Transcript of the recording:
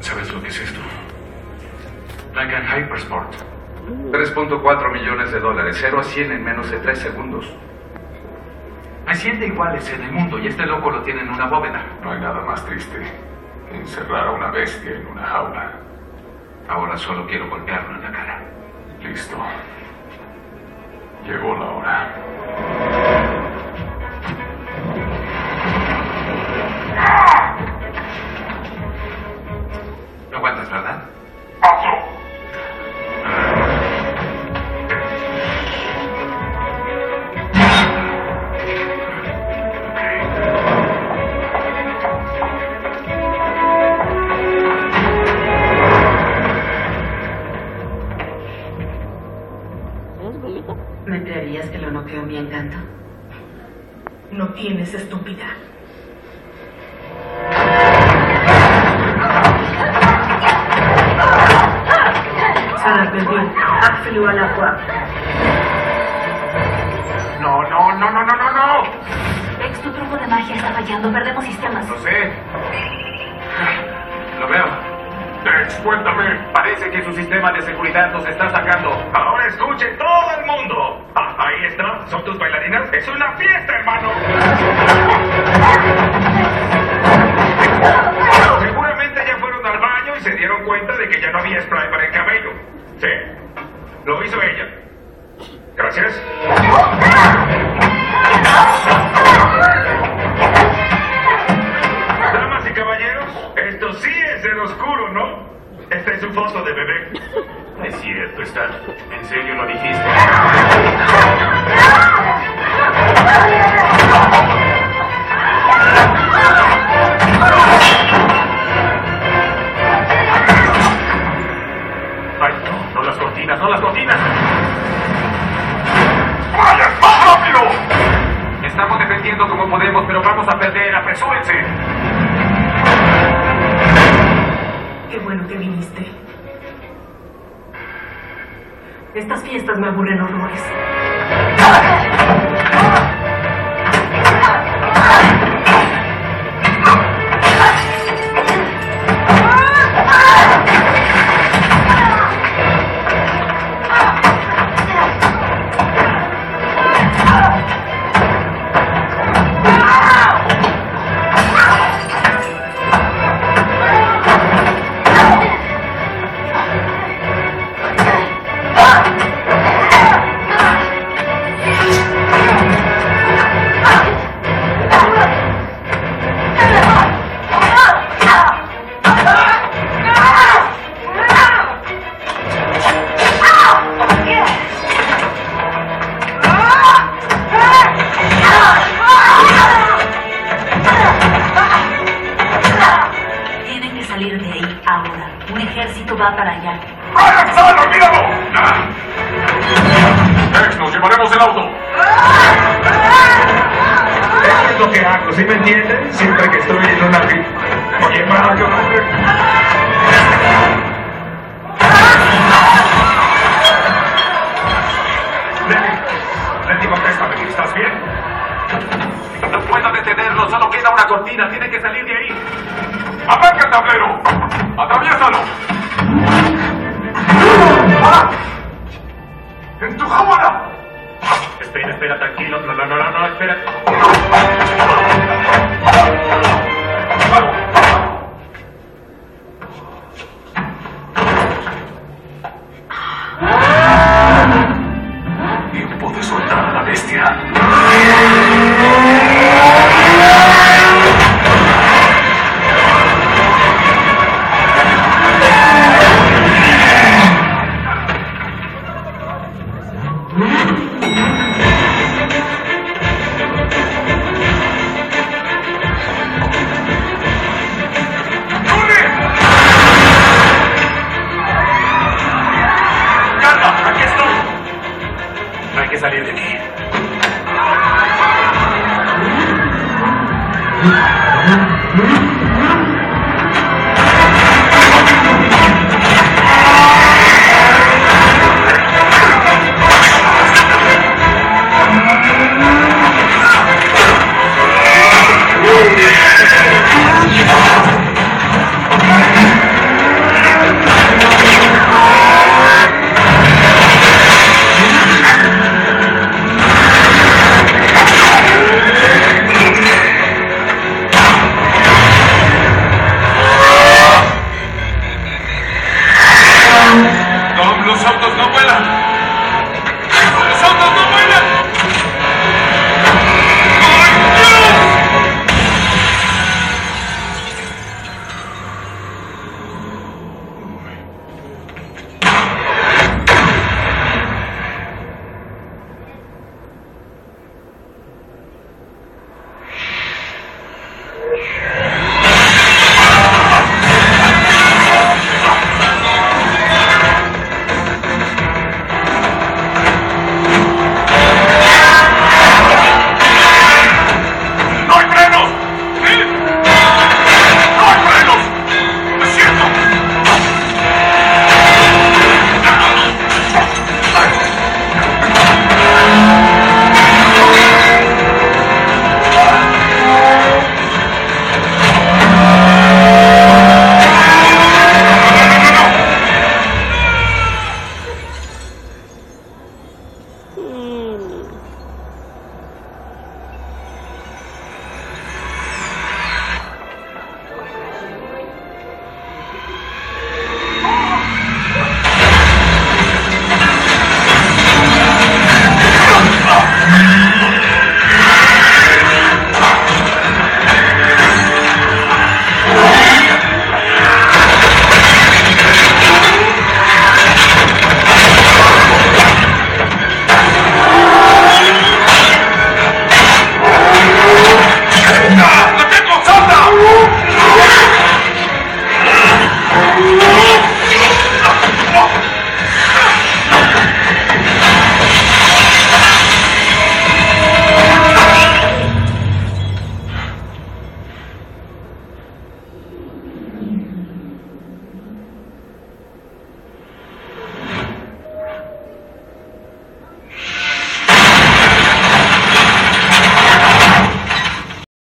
¿Sabes lo que es esto? Dragon Hypersport. 3.4 millones de dólares, 0 a 100 en menos de 3 segundos. Hay siete iguales en el mundo y este loco lo tiene en una bóveda. No hay nada más triste que encerrar a una bestia en una jaula. Ahora solo quiero golpearlo en la cara. Listo. Llegó la hora. Tienes estúpida. Sara perdió. Axel a la fois. No, no, no, no, no, no, no. Vex, tu truco de magia está fallando. Perdemos sistemas. Lo sé. Lo veo. Dex, cuéntame. Parece que su sistema de seguridad nos está sacando. Ahora escuche todo el mundo. Ah, ahí está. ¿Son tus bailarinas? Es una fiesta, hermano. Seguramente ya fueron al baño y se dieron cuenta de que ya no había spray para el cabello. Sí. Lo hizo ella. Gracias. Damas y caballeros, esto sí es el oscuro, ¿no? Esta es su foto de bebé. Es cierto, está. ¿En serio lo dijiste? No las cortinas. ¡Vaya, más rápido! Estamos defendiendo como podemos, pero vamos a perder. Apresúrense. Qué bueno que viniste. Estas fiestas me aburren horrores. Salir de ahí ahora. Un ejército va para allá. ¡Brian, sal, olvídalo! Nos llevaremos el auto. Eso es lo que hago, ¿sí me entienden? Siempre que estoy en una... salir de ahí. El tablero! ¡Atraviésalo! ¡Ah! ¡En tu cámara! Espera, espera, tranquilo. No, no, no, no, espera.